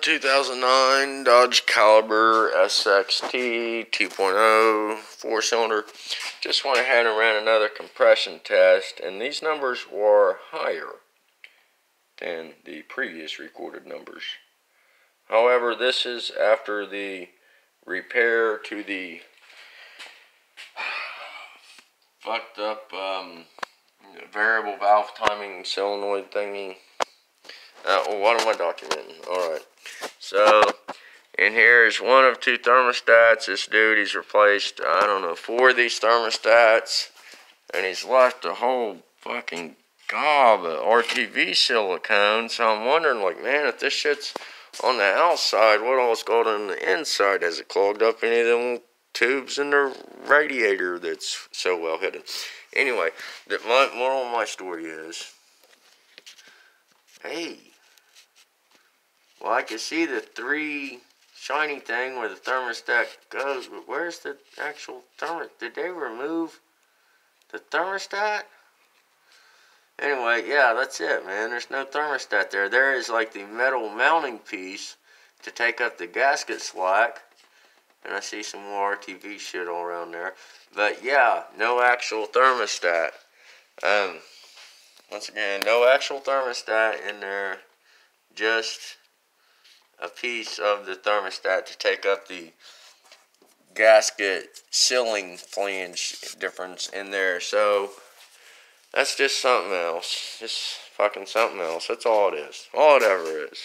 2009 Dodge Caliber SXT 2.0 four cylinder. Just went ahead and ran another compression test, and these numbers were higher than the previous recorded numbers. However, this is after the repair to the fucked up um, variable valve timing solenoid thingy. Uh, what am I documenting? Alright. So, in here is one of two thermostats. This dude, he's replaced, I don't know, four of these thermostats. And he's left a whole fucking gob of RTV silicone. So I'm wondering, like, man, if this shit's on the outside, what all's going on the inside? Has it clogged up any of them tubes in the radiator that's so well hidden? Anyway, the moral of my story is, hey, well, I can see the three shiny thing where the thermostat goes, but where's the actual thermostat? Did they remove the thermostat? Anyway, yeah, that's it, man. There's no thermostat there. There is like the metal mounting piece to take up the gasket slack. And I see some more RTV shit all around there. But yeah, no actual thermostat. Um, once again, no actual thermostat in there. Just a piece of the thermostat to take up the gasket sealing flange difference in there. So that's just something else. Just fucking something else. That's all it is. All it ever is.